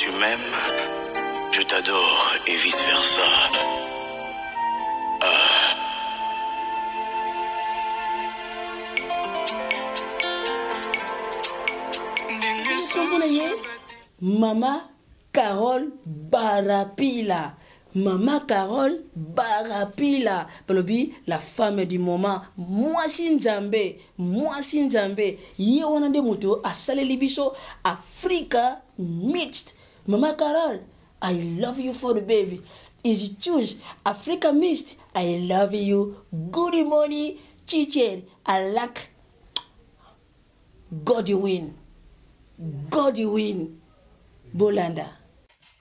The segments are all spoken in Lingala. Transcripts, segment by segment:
tu m'aimes, je t'adore et vice-versa. Maman Carole Barapila. Mama Carole Barapila balobi la femme du moment mwasi nzambe mwasi nzambe ye wana nde moto asaleli biso Africa mixed Mama Carole I love you for the baby is choose Africa mixed I love you good morning teacher I like God win God win Bolanda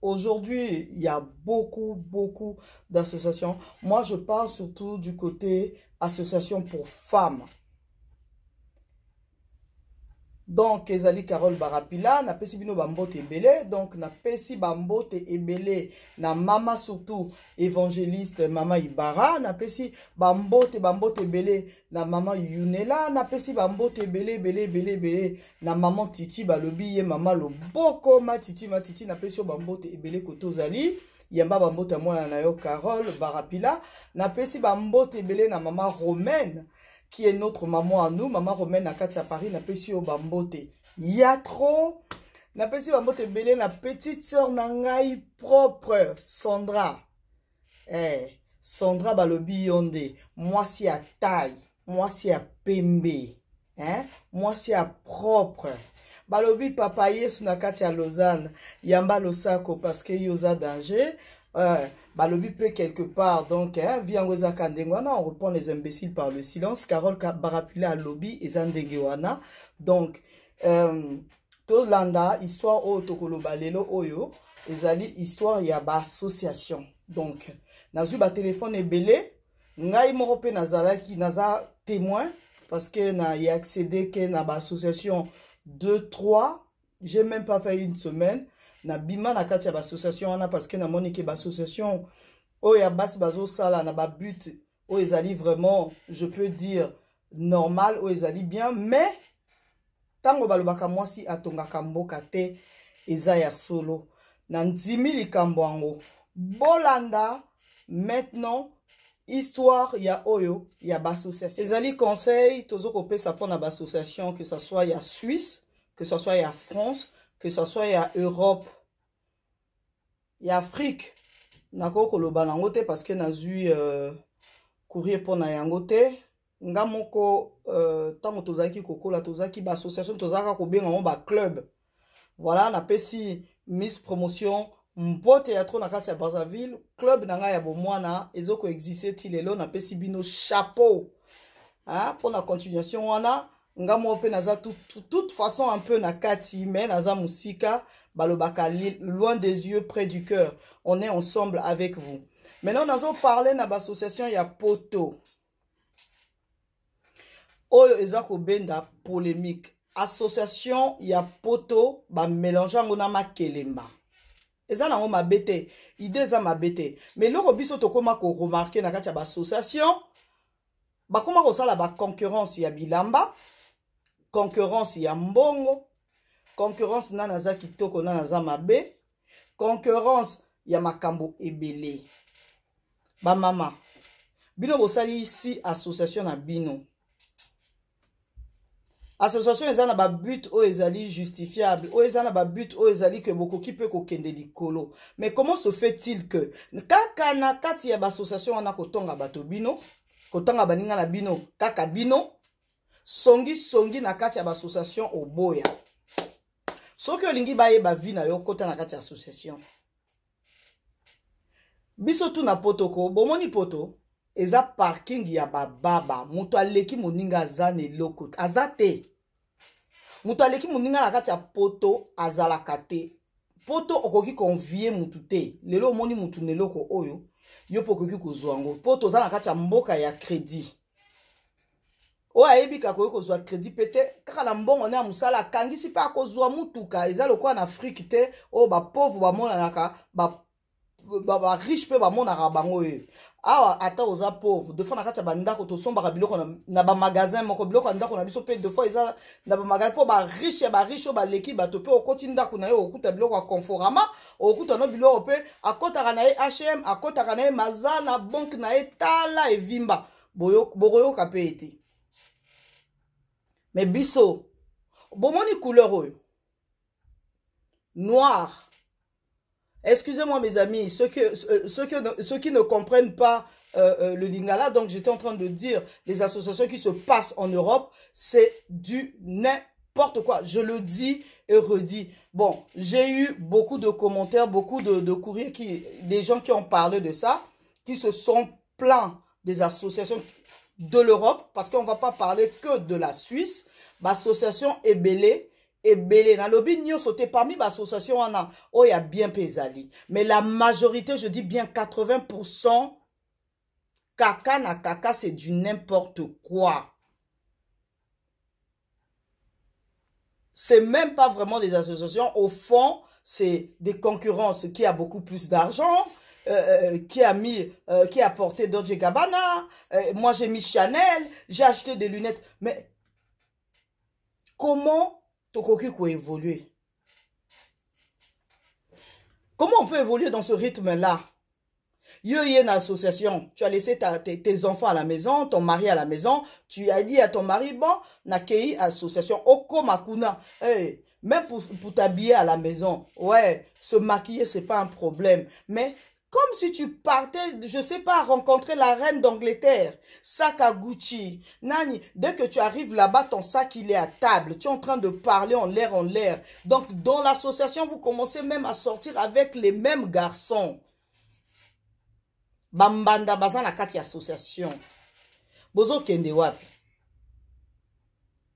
Aujourd'hui, il y a beaucoup, beaucoup d'associations. Moi, je parle surtout du côté association pour femmes. donc ezali carole barapila napesi bino bambote ebele donc napesi bambote ebele na mama surtout évangéliste mama ibara napesi bambote bambote ebele na mama yunela napesi bambote ebele ebele ebele ebele na mama titi balobi ye mama loboko matiti matiti napesi yo bambote ebele kote ozali yamba bambote ya mwana na yo carole barapila napesi bambote ebele na mama romaine qui est notre maman à nous mama romaine na kati ya paris napesi yo bambote ya trop napesi bambote ebele na petite sœur na ngai propre sandra eh, Sandra balobi yo nde mwasi ya taille mwasi ya pembe eh? mwasi ya propre balobi papa yesu na kati ya lausanne yamba losako parceke yo oza danger euh, balobi mpe quelque part donc eh, vi yango ezaka ndenge wana on reprend les imbéciles par le silence carole barapula alobi eza ndenge wana donc euh, tolanda histoire oyo tokoloba lelo oyo ezali histoire ya baassociation donc nazwi batelefone ebele ngai moko mpe nazalaki naza témoin parce que na ye accédé ke na baassociation 2 3 j'ai même pas fait une semaine nabima na kati ya baassociation wana parce que namoni ke baassociation oyo ya basi bazosala na babute oyo ezali vraiment je peux dire normal oyo ezali bien mais ntango balobaka mwasi atongaka mboka te eza ya solo na ndimi likambo yango bolanda maintenant histoire ya oyo ya baassociation ezali conseil tozo kopesa mpo na baassociation que ça soit ya suisse que ça soit ya france que ça soit ya europe ya afrique nakoki koloba na yango te parce que nazwi euh, courrier mpo na yango te nga moko ntango euh, tozalaki kokola tozalaki baassociation tozalaka kobenga yango baclub voilà napesi miss promotion mbote ya tro na kati ya brazzaville club na ngai ya bomwana ezo koexiste ti lelo napesi bino chapeau mpo na continuation wana nga moko mpe naza toute façon un peu na kati mais naza mosika balobaka loin des yeux près du cœur on est ensemble avec vous maintenant nazo parle na baassociation ya poto oyo eza kobenda polémique association ya poto bamélange yango na makelemba eza nango mabe te ide eza mabe te mais eloko biso tokóma koremarke na kati ya baassociation bakoma kosala baconcurrence ya bilamba concurrence ya mbongo concurrence nani aza kitoko nani aza mabe concurrence ya makambo ebele bamama bino bosali si association na bino association eza na babute oyo ezali justifiable oyo eza na babute oyo ezali ke bokoki mpe kokende likolo mais comment se fait-il que kaka na kati ya baassociation wana kotonga bato bino kotanga baninga na bino kaka bino songisongi na kati ya baassociation oboya soki olingi bayeba vi na yo kota na kati ya association biso tu na poto ko bomoni poto eza parking ya bababa moto aleki moninga aza na eloko aza te moto aleki moninga na kati ya poto azalaka te poto okoki konvie motu te lelo omoni motu na eloko oyo yo mpe okoki kozwa yango mpo toza na kati ya mboka ya credit oyo ayebi ka koki kozwa credit mpe te kaka na mbongo ne ya mosala akangisi mpe akozwa motuka eza lokola na afrike te oyo bapauvre bamonanaka bariche mpe bamonaka bango oyo awa ata oza pauvre de fois na kati ya bandako tosombaka biloko na, na bamagasin moko biloko ya ndako na biso mpe de fois eza na bamagasin mpo bariche ya bariche oyo baleki bato mpe okoti ndako na yo okuta biloko ya conforama okuta no biloko mpe akotaka na ye hm akotaka na ye maza na banke na ye tala evimba bokoyoka mpe ye te me biso bomoni couleur oyo noir excusez moi mes amis ceux qui, euh, ceux qui, ceux qui ne comprennent pas euh, euh, le lingala donc j'étais en train de dire les associations qui se passent en europe c'est du n'importe quoi je le dis et redis bon j'ai eu beaucoup de commentaires beaucoup de, courriers qui des gens qui ont parlé de ça qui se sont plaints des associations de l'Europe, parce qu'on ne va pas parler que de la Suisse, l'association et ebele na lobi nous sommes parmi oh, il y a bien pesali. mais la majorité je dis bien 80% caca, na caca c'est du n'importe quoi c'est même pas vraiment des associations au fond c'est des concurrences qui a beaucoup plus d'argent euh, euh, qui a mis, euh, qui a porté Dolce Gabbana. moi, j'ai mis Chanel. J'ai acheté des lunettes. Mais comment Tokoki peut évoluer Comment on peut évoluer dans ce rythme-là Il y a une association. Tu as laissé tes, enfants à la maison, ton mari à la maison. Tu as dit à ton mari, bon, Nakei association. Oko Makuna. même pour, pour t'habiller à la maison. Ouais, se maquiller, c'est pas un problème. Mais comme si tu partais, je ne sais pas, rencontrer la reine d'Angleterre, sac à Gucci, Nani. Dès que tu arrives là-bas, ton sac, il est à table. Tu es en train de parler en l'air, en l'air. Donc, dans l'association, vous commencez même à sortir avec les mêmes garçons. Bambanda, bazan la kati association. Bozo Kendewap.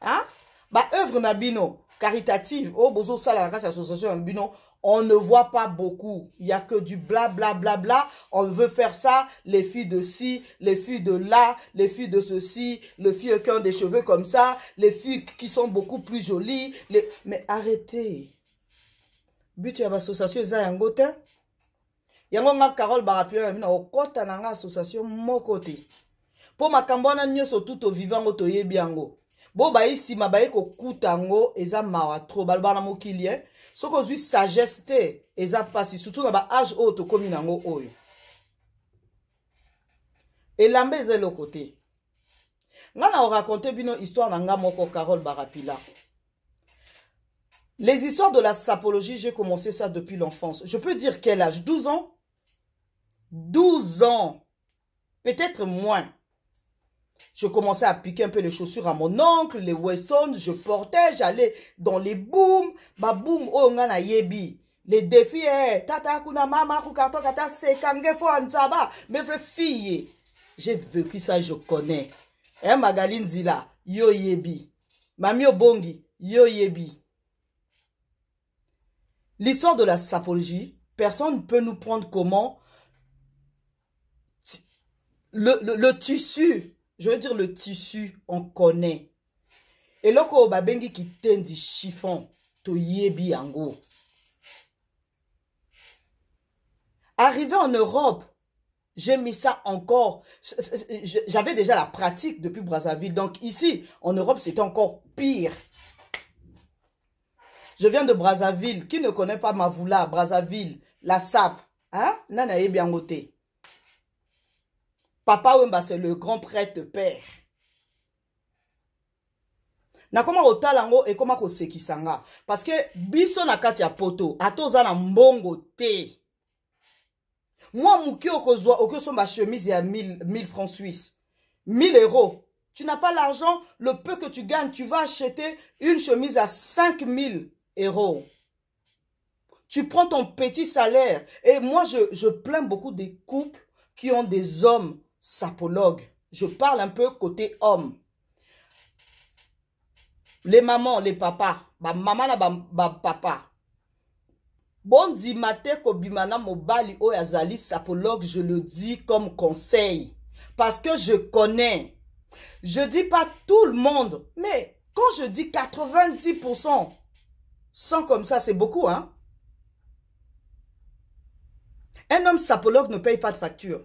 Hein? Bah, œuvre, on bino, caritative, oh, bozo, ça, là grâce association à bino, on ne voit pas beaucoup. Il y a que du bla bla bla bla. On veut faire ça. Les filles de ci, les filles de là, les filles de ceci, les filles qui ont des cheveux comme ça, les filles qui sont beaucoup plus jolies. Mais arrêtez. But ya association Zayangote. yango te. yango nga carole barapion ya bino okota na nga association moko te mpo makambo wana nyonso tu tovive yango toyebi yango bo baye nsima baye kokuta yango eza mawa tro balobaka na mokili e soki ozwi sagesse te eza mpasi surtout na baage oyo tokómi na yango oyo elamba eza eloko te ngai na oraconte bino histoire na ngai moko carole barapila les histoires de la sapologie j'ai commencé ça depuis l'enfance je peux dire quel âge 12 ans 12 ans peut-être moins Je commençais à piquer un peu les chaussures à mon oncle, les westerns, je portais, j'allais dans les booms, ma boom oh na yebi. Les défis, eh, tata kuna mama kukato kata sekange fo anzaba, mes fille. J'ai vécu ça, je connais. Eh, Magaline Zila, yo yebi. Mamio Bongi, yo yebi. L'histoire de la sapologie, personne ne peut nous prendre comment le, le tissu je veux dire le tissu, on connaît. Et qui babengi tendi chiffon, to yebi Arrivé en Europe, J'ai mis ça encore. J'avais déjà la pratique depuis Brazzaville. Donc ici, en Europe, c'était encore pire. Je viens de Brazzaville. Qui ne connaît pas Mavoula, Brazzaville, la SAP Hein Nana est bien goûté. Papa Wemba, c'est le grand prêtre père. na koma kotala yango ekoma kosekisa nga parce que biso na kati ya poto ata oza na mbongo te mwa moke okozwa okosomba chemise ya 1000 francs suisse 1000 euros tu n'as pas l'argent le peu que tu gagnes tu vas acheter une chemise à 5000 euros tu prends ton petit salaire et moi je, je plains beaucoup des couples qui ont des hommes sapologue. Je parle un peu côté homme. le maman le papa bamama na bapapa ba bondima te kobima na mobali oyo azali sapologue je le dis comme conseil parce que je connais je dis pas tout le monde mais quand je dis 90% sans comme ça c'est beaucoup hein un homme sapologue ne paye pas de facture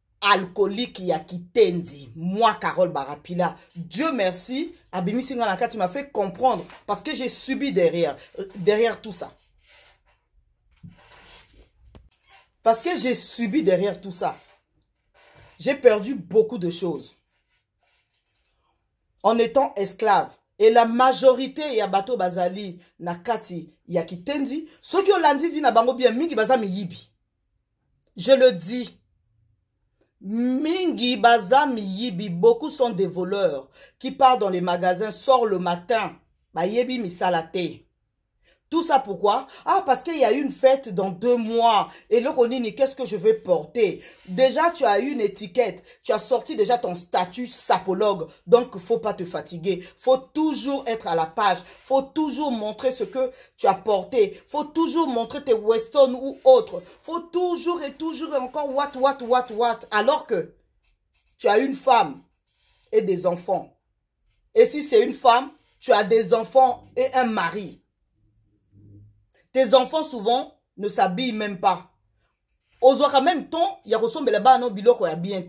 alcoolique ya kitendi moi carole barapila dieu merci abimisi nga na kati m'a fait comprendre parce que j'ai subi derrière euh, derrière tout ça parce que j'ai subi derrière tout ça j'ai perdu beaucoup de choses en étant esclave et la majorité ya bato bazali na kati ya kitendi soki olandi vi na bango bien mingi baza miyibi Je le dis. Mingi baza Yibi, Beaucoup sont des voleurs qui partent dans les magasins, sortent le matin. Bayebi misalate. Tout ça pourquoi Ah, parce qu'il y a une fête dans deux mois. Et le ronini, qu'est-ce que je vais porter Déjà, tu as eu une étiquette. Tu as sorti déjà ton statut sapologue. Donc, faut pas te fatiguer. Faut toujours être à la page. Faut toujours montrer ce que tu as porté. Faut toujours montrer tes Weston ou autres. Faut toujours et toujours et encore what, what, what, what. Alors que tu as une femme et des enfants. Et si c'est une femme, tu as des enfants et un mari. Tes enfants souvent ne s'habillent même pas. en même temps, ton, a ressemble biloko a bien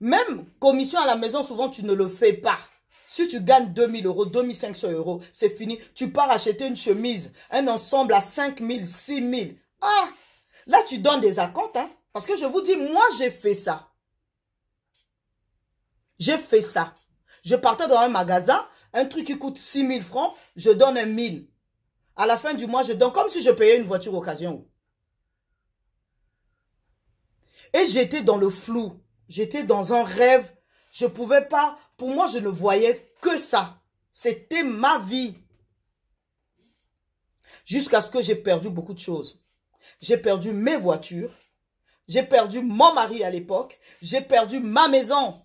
Même commission à la maison souvent tu ne le fais pas. Si tu gagnes 2000 euros, 2500 euros, c'est fini. Tu pars acheter une chemise, un ensemble à 5000, 6000. Ah, là tu donnes des acomptes, hein. Parce que je vous dis, moi j'ai fait ça. J'ai fait ça. Je partais dans un magasin, un truc qui coûte 6000 francs, je donne un 1000. À la fin du mois, je donne comme si je payais une voiture occasion. Et j'étais dans le flou. J'étais dans un rêve. Je pouvais pas. Pour moi, je ne voyais que ça. C'était ma vie. Jusqu'à ce que j'ai perdu beaucoup de choses. J'ai perdu mes voitures. J'ai perdu mon mari à l'époque. J'ai perdu ma maison.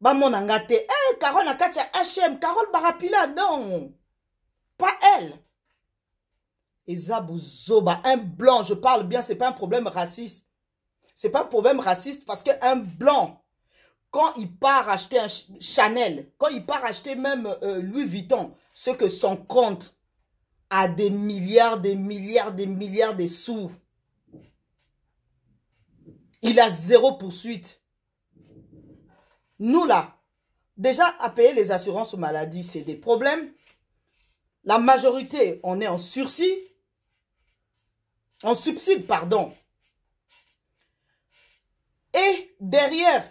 Bamonangate. Eh, carole hm carole barapila non pas elle. Et Zoba, un blanc, je parle bien, c'est pas un problème raciste. C'est pas un problème raciste parce qu'un blanc, quand il part acheter un Chanel, quand il part acheter même euh, Louis Vuitton, ce que son compte a des milliards, des milliards, des milliards de sous. Il a zéro poursuite. Nous là, déjà à payer les assurances maladie, c'est des problèmes. La majorité, on est en sursis, en subside, pardon. Et derrière,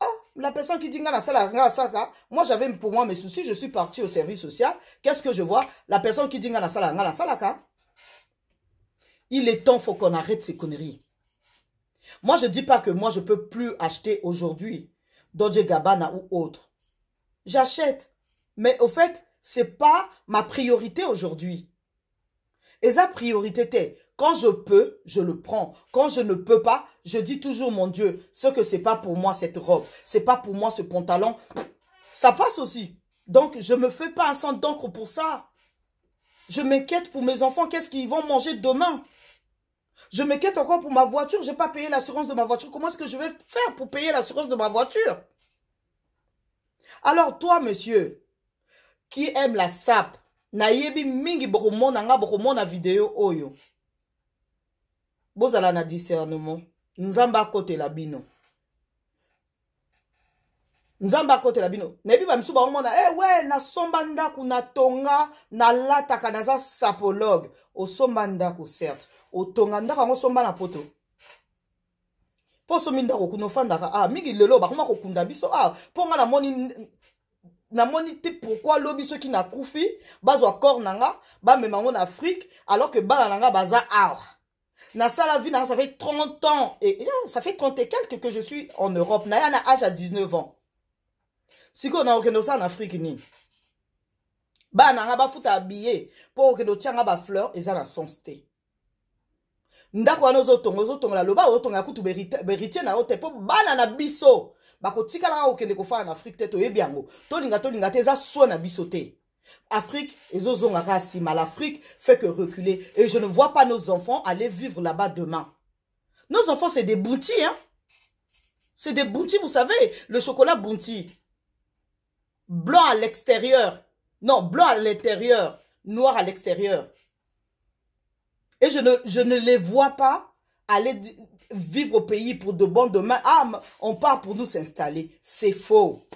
ah, la personne qui dit nga moi j'avais pour moi mes soucis je suis parti au service social qu'est-ce que je vois la personne qui dit nga nasalaka nga salaka il est temps faut qu'on arrête ces conneries moi je dis pas que moi je peux plus acheter aujourd'hui Dodje Gabbana ou autre j'achète mais au fait c'est pas ma priorité aujourd'hui Et sa priorité était... Quand je peux, je le prends. Quand je ne peux pas, je dis toujours, mon Dieu, ce que c'est pas pour moi cette robe, c'est pas pour moi ce pantalon, ça passe aussi. Donc, je ne me fais pas un centre d'encre pour ça. Je m'inquiète pour mes enfants, qu'est-ce qu'ils vont manger demain Je m'inquiète encore pour ma voiture, j'ai pas payé l'assurance de ma voiture. Comment est-ce que je vais faire pour payer l'assurance de ma voiture Alors toi, monsieur, qui aime la sape, nayebi mingi bokomona nga bokomona video oyo. Bozala na discernement. Nzamba akotela bino. nzambe akotela bino nayebi bamisusu baomona e eh, we nasomba ndako natonga nalataka naza sapologue osomba ndako certe otonga ndako yango osomba na poto mpo osombi ndako kuna ofandaka ah, mingi lelo bakoma kokunda biso ah, mpo nga namoni namoni te pourkui lobi soki nakufi bazwa corps na nga bamema yango na afrique alors que bana na nga baza awa Na sala vie na ça fait 30 ans et eh, ça fait 30 et quelques que je suis en Europe. Na ya na âge à 19 ans. Siko na okendo ça en Afrique ni. Ba na nga ba futa habillé pour okendo tianga ba fleurs et ça na sens te. Ndako wana ozotonga ozotongola loba ozotonga kutu beritier na yo te mpo bana na biso bakotikalaka kokende kofanda na afrike te toyebi yango tolinga tolinga te eza soi na biso te Afrique, et ont racisme à l'Afrique, fait que reculer. Et je ne vois pas nos enfants aller vivre là-bas demain. Nos enfants, c'est des bounties, hein. C'est des bounties, vous savez, le chocolat bounty. Blanc à l'extérieur. Non, blanc à l'intérieur, noir à l'extérieur. Et je ne, les vois pas aller vivre au pays pour de bon demain. Ah, on part pour nous s'installer. C'est faux.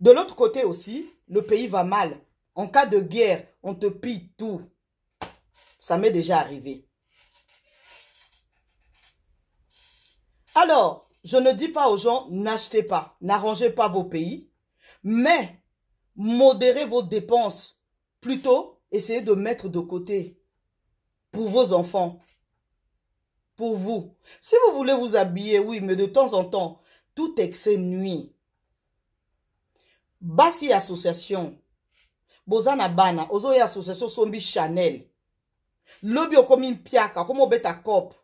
De l'autre côté aussi, le pays va mal. En cas de guerre, on te pille tout. Ça m'est déjà arrivé. Alors, je ne dis pas aux gens, n'achetez pas, n'arrangez pas vos pays, mais modérez vos dépenses. Plutôt, essayez de mettre de côté pour vos enfants pour vous si vous voulez vous habiller oui mais de temps en temps tout excès nuit basi ya association boza na bana ozoya association osombi chanel lobi okomi mpiaka okomi obeta cope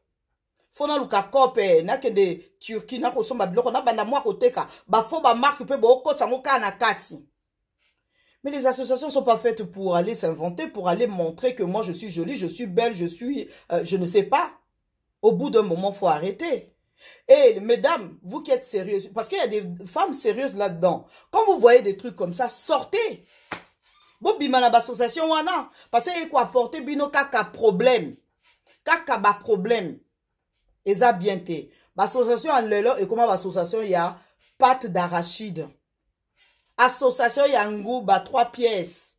fo naluka cope eh, nakende turki nakosomba biloko nabanda mwa koteka bafo bamarke mpe bookota yango kaka na kati Mais les associations ne sont pas faites pour aller s'inventer, pour aller montrer que moi je suis jolie, je suis belle, je suis, euh, je ne sais pas. Au bout d'un moment, faut arrêter. Et eh, mesdames, vous qui êtes sérieuses, parce qu'il y a des femmes sérieuses là-dedans, quand vous voyez des trucs comme ça, sortez. bobima na baasociation wana parce ekoaporte bino kaka problème kaka baproblème eza bien te baassociation ya lelo ekoma baassociation ya pate d'arachide association ya nguba 3 pièces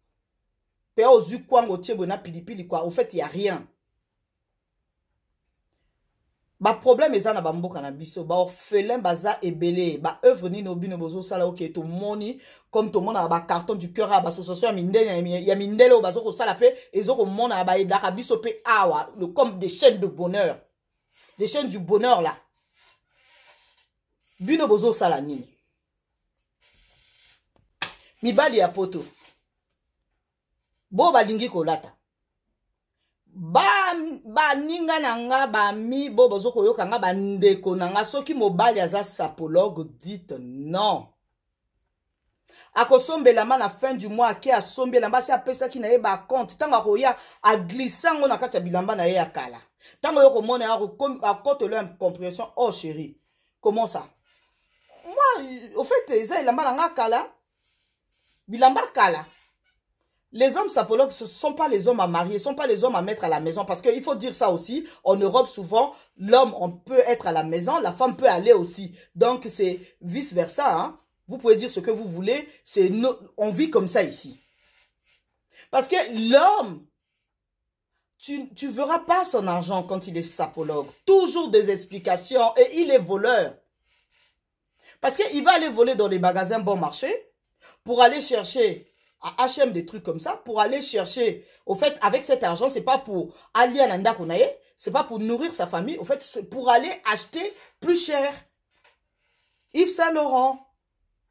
mpe ozwi kwango otie boye na pilipili kwa au fait ya rien ba problème eza na bamboka na biso ba orphelin baza ebele ba œuvre nini obino bozosala oke okay, tomoni comme tomonaka ba carton du cœur ya baassociation ya mindele ya mindele oyo bazokosala mpe ezokomonaka baedaka biso mpe awa le comme des chaînes de bonheur des chaînes du bonheur là bino bozosala nini mibali ya poto bo balingi kolata baninga ba na nga bami bo bozo koyoka nga bandeko na nga soki mobali aza sapologue dite non akosombelama na fin du mois ake asombi elamba asi apesaki na ye bacompte ntango akoya aglise yango na kati ya bilamba na ye ya kala ntango oyo komona ye akotelo ya comprehension oh chéri comment ça moi au fait eza elamba na nga kala bilamba kala Les hommes sapologues, ce ne sont pas les hommes à marier, ce ne sont pas les hommes à mettre à la maison. Parce qu'il faut dire ça aussi, en Europe, souvent, l'homme, on peut être à la maison, la femme peut aller aussi. Donc, c'est vice-versa. Hein. Vous pouvez dire ce que vous voulez, on vit comme ça ici. Parce que l'homme, tu ne verras pas son argent quand il est sapologue. Toujours des explications et il est voleur. Parce qu'il va aller voler dans les magasins bon marché pour aller chercher à HM des trucs comme ça pour aller chercher. Au fait, avec cet argent, c'est pas pour aller à Nanda c'est pas pour nourrir sa famille. Au fait, c'est pour aller acheter plus cher. Yves Saint Laurent,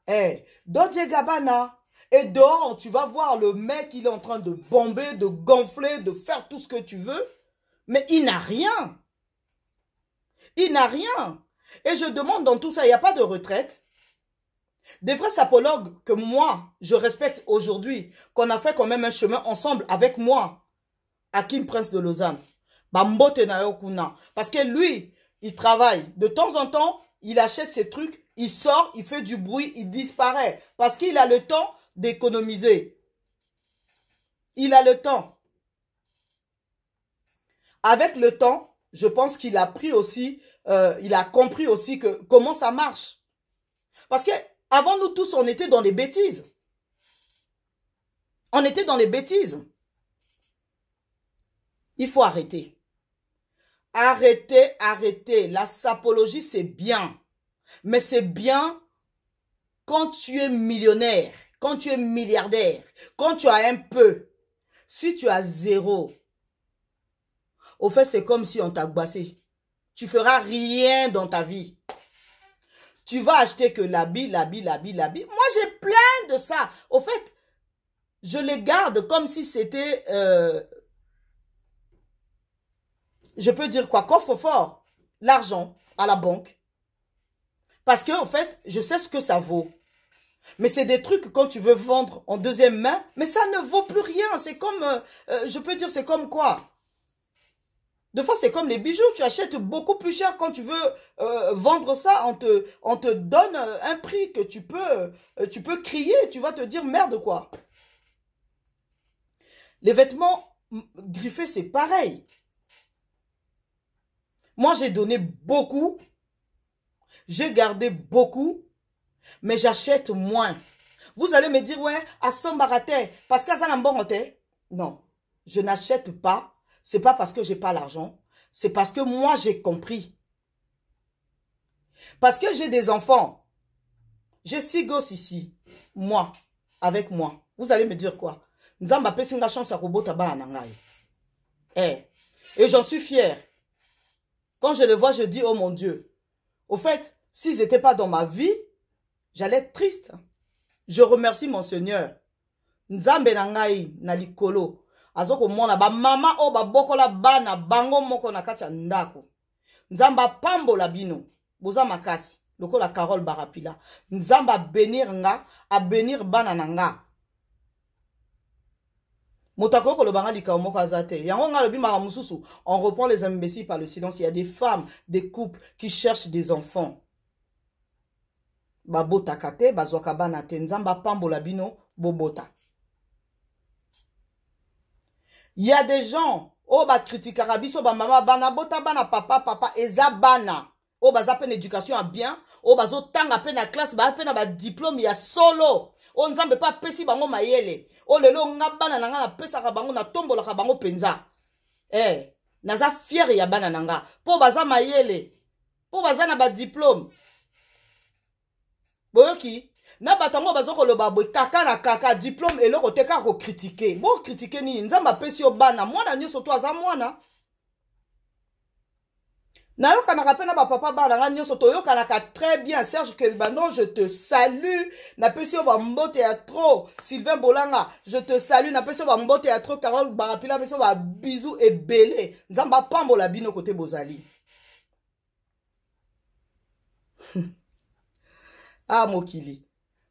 eh, Dodje Gabana. Et dehors, tu vas voir le mec, il est en train de bomber, de gonfler, de faire tout ce que tu veux. Mais il n'a rien. Il n'a rien. Et je demande dans tout ça, il n'y a pas de retraite. Des vrais apologues que moi, je respecte aujourd'hui, qu'on a fait quand même un chemin ensemble avec moi, Hakim Prince de Lausanne. Parce que lui, il travaille. De temps en temps, il achète ses trucs, il sort, il fait du bruit, il disparaît. Parce qu'il a le temps d'économiser. Il a le temps. Avec le temps, je pense qu'il a pris aussi, euh, il a compris aussi que comment ça marche. Parce que avant nous tous, on était dans les bêtises. On était dans les bêtises. Il faut arrêter. Arrêter, arrêter. La sapologie, c'est bien. Mais c'est bien quand tu es millionnaire, quand tu es milliardaire, quand tu as un peu. Si tu as zéro, au fait, c'est comme si on t'a Tu feras rien dans ta vie. Tu vas acheter que l'habit, l'habit, l'habit, l'habit. Moi, j'ai plein de ça. Au fait, je les garde comme si c'était... Euh, je peux dire quoi Coffre-fort. L'argent à la banque. Parce que, en fait, je sais ce que ça vaut. Mais c'est des trucs quand tu veux vendre en deuxième main, mais ça ne vaut plus rien. C'est comme, euh, euh, je peux dire, c'est comme quoi de fois, c'est comme les bijoux. Tu achètes beaucoup plus cher quand tu veux euh, vendre ça. On te, on te donne euh, un prix que tu peux, euh, tu peux crier. Tu vas te dire merde quoi. Les vêtements griffés, c'est pareil. Moi, j'ai donné beaucoup. J'ai gardé beaucoup. Mais j'achète moins. Vous allez me dire, ouais, à son baraté, parce qu'à ça, Non, je n'achète pas c'est pas parce que j'ai pas l'argent, c'est parce que moi j'ai compris. Parce que j'ai des enfants. J'ai six gosses ici. Moi, avec moi. Vous allez me dire quoi de chance à eh, et j'en suis fier. Quand je le vois, je dis, oh mon Dieu. Au fait, s'ils n'étaient pas dans ma vie, j'allais être triste. Je remercie mon Seigneur. Nzambe na ngai na likolo. Azo komona ba mama o ba bokola bana bango moko na kati ya ndako. Nzamba pambola bino. Boza makasi. Lokola Carole Barapila. Nzamba benir nga, a benir bana na nga. moto akoki koloba nga likambo moko aza te yango nga alobi maka mosusu on reprend les imbéciles par le silence il y a des femmes des couples qui cherchent des enfants babotaka te bazwaka bana te nzambe apambola bino bobota il y a des gens oyo bakritikaka biso bamama bana bota bana papa papa eza bana oyo baza mpe na education ya bien oyo bazotanga mpe na classe baya mpe na badiplome ya solo oyo nzambe mpe apesi bango mayele oyo lelo nga bana na nga napesaka bango natombolaka bango mpenza eh, naza fiere ya bana na nga mpo baza mayele mpo baza na badiplome boyoki na bato yango baza koloba boye kaka na kaka diplome eloko te kaka kokritike bokritike nini nzambe apesi yo bana mwana nyonso to aza mwana nayokanaka mpe na bapapa bana ngai nyonso toyokanaka très bien serge kelbano je te salue napesi yo bambote ya trop sylvain bolanga je te salue napesi yo bambote ya trop carole barapila apesi yo babizou ebele nzambe apambola bino kote bozali ah mokili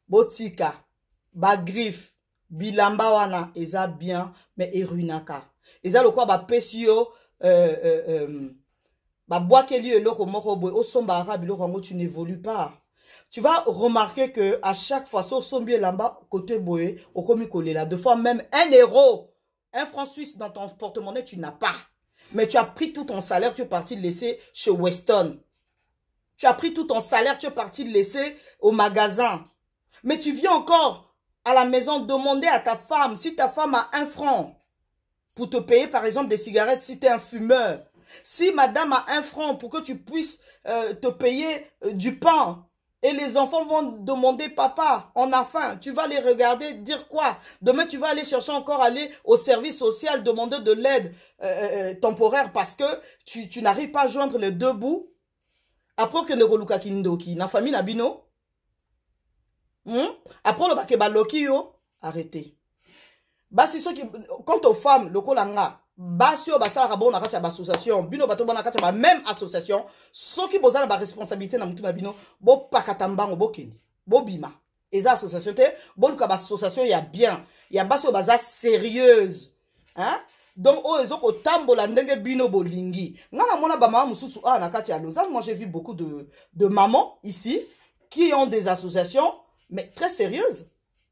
botika bagriffe bilamba wana eza bien mais eruinaka eza lokola bapesi yo euh, euh, euh, babwakeli yo eloko moko boye osombaka kaka biloko yango tu n'évolue pas tu vas remarquer que à chaque fois so osombi elamba kote boye okomi kolela de fois même un euro un franc suisse dans ton porte-monnaie tu n'as pas mais tu as pris tout ton salaire tu es parti laisser chez Weston tu as pris tout ton salaire tu es parti laisser au magasin mais tu viens encore à la maison demander à ta femme, si ta femme a un franc, pour te payer par exemple des cigarettes si tu es un fumeur. Si madame a un franc pour que tu puisses euh, te payer euh, du pain, et les enfants vont demander, papa, on a faim. Tu vas les regarder, dire quoi Demain, tu vas aller chercher encore, aller au service social, demander de l'aide euh, temporaire parce que tu, tu n'arrives pas à joindre les deux bouts. Après que ne Kindoki, qui n'a famille Nabino, hmm? apres olobaka baloki yo arrete basi soki quant aux femmes lokola nga basi oyo basalaka bongo na kati ya baassociation bino bato bona kati ya ba même association soki boza na baresponsabilité na motu na bino bopakata mbango bokende bobima eza association te boluka baassociation ya bien ya basi oyo baza sérieuse hein? donc oyo ezo kotambola ndenge bino bolingi nga namona bamama mosusu awa na kati ya lausanne moi j'ai vu beaucoup de, de maman ici qui ont des associations mais très sérieuses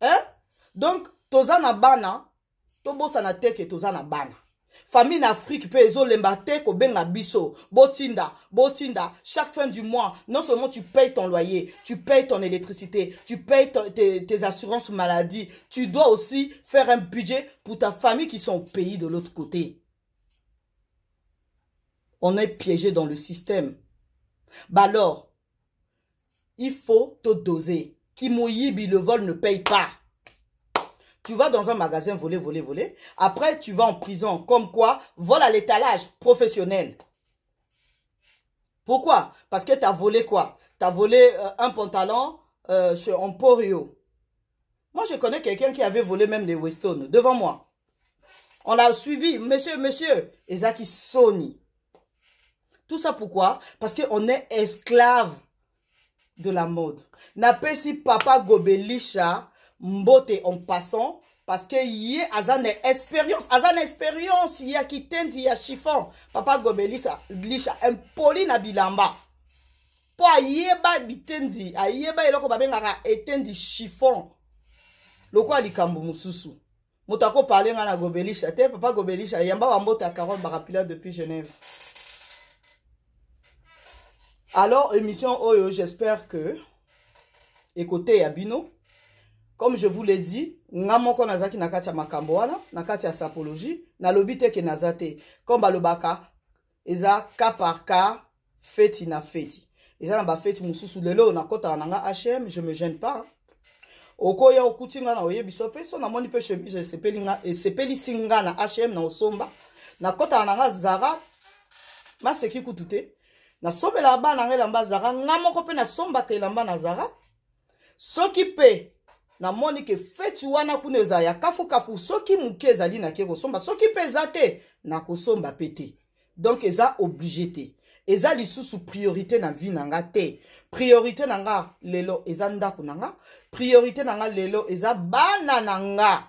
hein? donc toza na bana tobosana te ke toza na bana famille na afrique mpe ezolemba te kobenga biso botinda botinda chaque fin du mois non seulement tu payes ton loyer tu payes ton électricité tu payes ton, tes, tes assurances maladie tu dois aussi faire un budget pour ta famille qui sont au pays de l'autre côté on est piégé dans le système bah alors il faut te doser qui Kimoyibi, le vol ne paye pas. Tu vas dans un magasin voler, voler, voler. Après, tu vas en prison. Comme quoi, vol à l'étalage professionnel. Pourquoi Parce que tu as volé quoi Tu as volé euh, un pantalon euh, chez Emporio. Moi, je connais quelqu'un qui avait volé même les Weston devant moi. On a suivi, monsieur, monsieur, Ezaki Sony. Tout ça pourquoi Parce qu'on est esclave de la mode. Napesi papa Gobelisha mbote en passant parce que ye aza na expérience aza na expérience ya kitendi ya chiffon papa gobelisha lisha impoli na bilamba mpo ayeba bitendi ayeba eloko babengaka etendi chiffon lokola likambo mosusu moto akoparle ngai na gobelisha te papa gobelisha yamba bambote ya carole barapila depuis genève alors émission oyo j'espère que ekoteya bino comme je vous l'ai dit nga moko nazalaki na kati ya makambo wana na kati ya sapologie nalobi te ke naza te comme balobaka eza cas par cas feti na feti eza na bafeti mosusu lelo oyo nakotaka na nga hm je me gêne pas okoya okuti nga na oyebisa mpe so namoni mpe chemise esepeli nga esepelisi nga na hm na osomba nakotaka na nga zara maseki kutu te nasombelaka bana nga elamba zara nga moko mpe nasombaka elamba na zara soki mpe namoni ke feti wana kuna ezala ya kafukafu soki moke ezali nake kosomba soki mpe eza te nakosomba mpe te donk eza oblige te eza lisusu priorité na vie na nga te priorité na nga lelo eza ndako na nga priorité na nga lelo eza bana na nga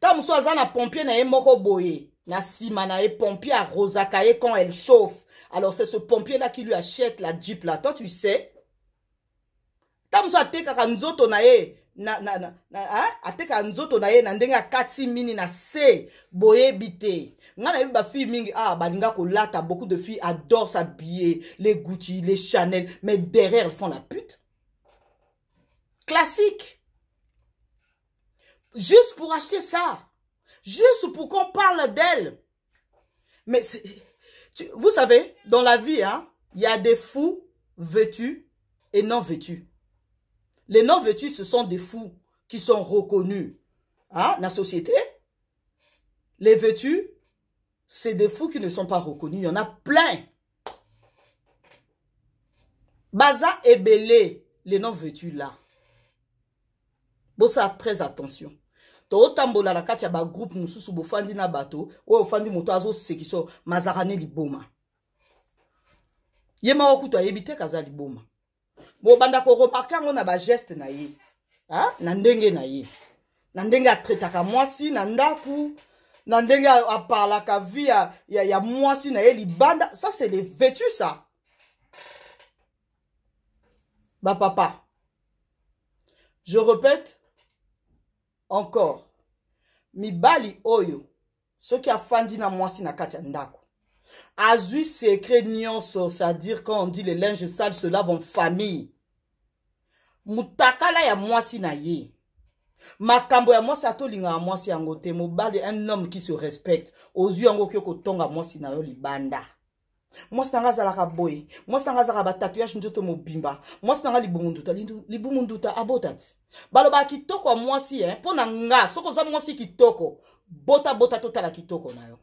ta mosusu aza na pompier na ye moko boye na nsima na ye pompier arosaka ye quand elle chauffe alors c'est ce pompier là qui lui achète la jeep là toi tu sais ta mosusu atekaka nzoto na ye na, na, na, na, hein? atekaka nzoto na ye na ndenge akati mini na se boyebi te ngai nayebi bafille mingi awa ah, balinga kolata beaucoup de filles adore sa billet les gucci les chanel mais derrière elles font la pute classique juste pour acheter ça juste pour qu'on parle d'elle mais tu, vous savez dans la vie hein, il hein, y a des fous vêtus et non vêtus Les non-vêtus, ce sont des fous qui sont reconnus hein, dans la société. Les vêtus, C'est des fous qui ne sont pas reconnus. Il y en a plein. Baza et Belé, les noms vêtus là. Bon, ça, très attention. totambola na kati ya bagroupe mosusu bofandi na bato oyo ofandi moto azosekisa mazaka ne liboma ye moko kutu ayebi te kaza liboma bobanda koremarke yango na bageste na ye ha? na ndenge na ye na ndenge atretaka mwasi na ndako na ndenge aparlaka vie ya, ya, ya mwasi na ye libanda ça c'est les vêtu ça bapapa je répète encore mibali oyo soki afandi na mwasi na kati ya ndako azwi secret nyonso c'est-à-dire quand on dit le linge sale se lave en famille mutakala ya mwasi na ye makambo ya mwasi ata olingaka mwasi yango te mobali un homme qui se respecte ozwi yango okoki kotonga mwasi na yo libanda mwasi na ngai azalaka boye mwasi na ngai azalaka batatouage nzoto mobimba mwasi na ngai libumu nduta libumu nduta abota ti balobaka kitoko ya mwasi eh, mpo na nga soki oza mwasi kitoko bota bota totala kitoko na yo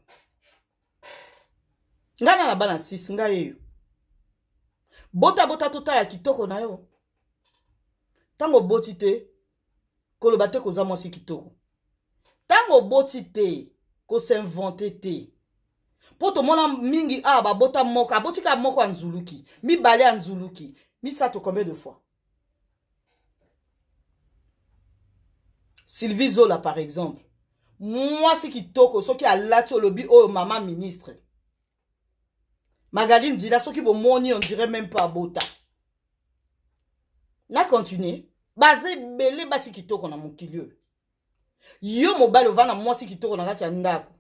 ngai na na bana sis ngai eyo bota bota totala kitoko na yo ntango oboti te koloba te koza mwasi kitoko ntango oboti te kosinvente te mpo tomona mingi awa babota moko aboti kaka moko ya nzuluki mibale ya nzuluki misato combien de fois sylvie zola par exemple mwasi kitoko soki alati olobi oyo mama ministre Magaline Dila soki bomoni on dirait même pas bota na continue baza ebele basi kitoko na mokili oyo yo mobali ova na mwasi kitoko na kati ya ndako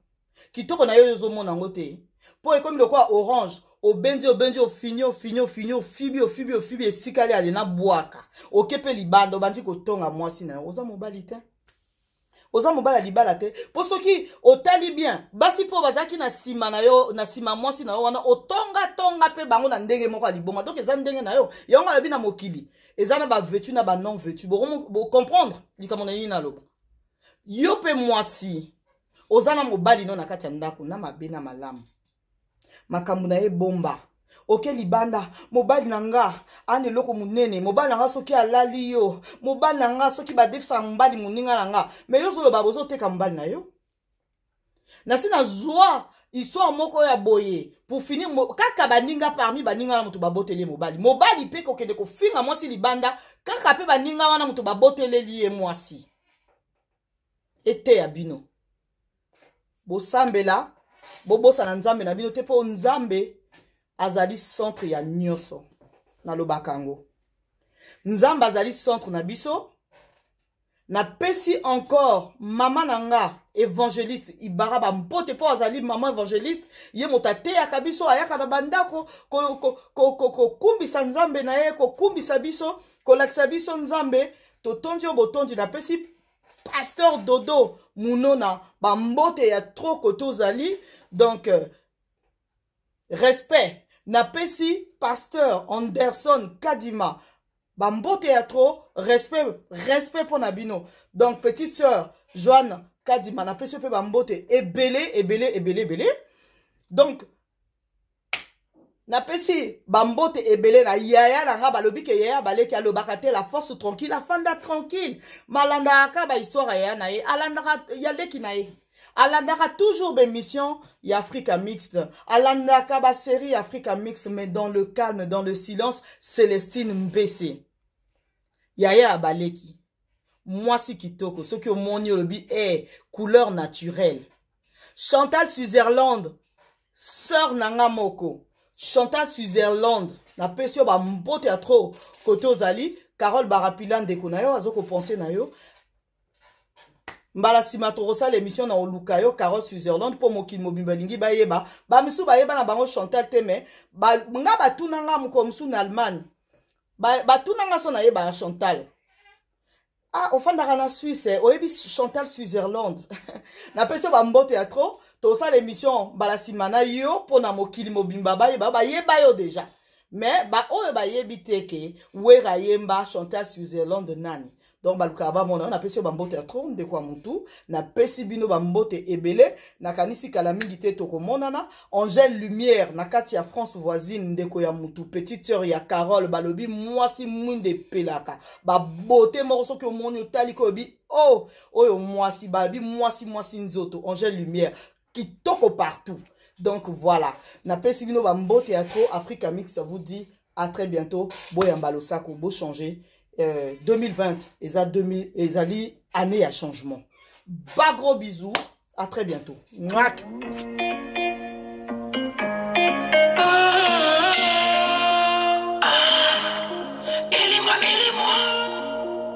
kitoko na yo yo ozomona yango te mpo ekomi lokola orange obenzi obenzi ofini ofini ofini ofibi ofibi ofibi esikali ale na bwaka oke mpe libanda obandi kotonga mwasi na yo oza mobali te oza mobala libala te mpo soki otali bien basi mpo bazalaki na nsima na yo na nsima ya mwasi na yo wana otongatonga mpe bango na ndenge moko ya liboma donk eza ndenge na yo yango alobi na mokili eza na bavetu na banon vetu bocomprendre likambo na nini naloba yo mpe mwasi oza na mobali no na kati ya ndako na mabe na malamu makambo na ye bomba oke libanda mobali na nga ana eloko monene mobali na nga soki alali yo mobali na nga soki badefisaka mobali moninga na nga me yo ozoloba bozoteka mobali na yo nasi nazwa histoire moko ya boye pour finir mo, kaka baninga parmi baninga wana moto baboteleli mobali mobali mpe kokende kofinga mwasi libanda kaka mpe baninga wana moto baboteleli ye mwasi eteya bino bosambela bobosana nzambe na bino te mpo nzambe azali centre ya nyonso nalobaka yango nzambe azali centre na biso napesi encore mama na nga évangéliste ibara bampote mpo azali mama évangéliste ye moto ateyaka biso ayaka na bandako kokumbisa ko, ko, ko, nzambe na ye kokumbisa biso kolakisa biso nzambe totondi yo botondi napesi pasteur dodo munona bambote ya trop kote ozali donc euh, respect napesi pasteur anderson kadima bambote ya trop respect respect mpo na bino donc petite sœur joanne kadima napesi yo mpe bambote ebele ebele ebele ebele donc napesi bambote ebele na yaya na nga balobi ke yaya baleki alobaka te la force tranquille afanda tranquille malandaka ka bahistoire ya yaya na ye alandaka ya leki na ye alandaka toujours bemission ya africa mixte alandaka baserie ya africa mixte mais dans le calme dans le silence celestine mbese yaya ya baleki mwasi kitoko soki omoni olobi e eh, couleur naturelle chantal switzerland sœur na nga moko chantal switzerland napesi yo bambote ya trop kote ozali carole barapila ndeko na yo azokopense na yo mbala nsima tokosala émission na oluka yo carole switzerland mpo mokili mobimba elingi bayeba bamisusu bayeba na bango chantal te me nga batuna nga mokolo mosusu na allemagne batuna nga so nayebaka chantal ah ofandaka na suisse eh, oyebi chantal switzerland napesi yo bambote ya trop tosala émission mbala nsima na yo mpo na mokili mobimba bayeba bayeba yo déjà mais baoyo bayebi te ke wera yemba chantal switzerland nani donc balukaka bamona wana apesi yo bambote ya tro ndeko ya motu napesi bino bambote ebele nakanisi kala mingi te tokomonana angèle lumière na kati ya france voisine ndeko ya motu petite sœur ya carole balobi mwasi mwinda epelaka babote moko soki omoni otali ko oyebi o oh, oyo mwasi balobi mwasi mwasi nzoto angèle lumière kitoko partout donc voilà napesi bino bambote ya trop africa mixte vous dit à très bientôt boyamba losako bochange euh, 2020 eza 2000 ezali année ya changement ba gros bisous à très bientôt Mouak.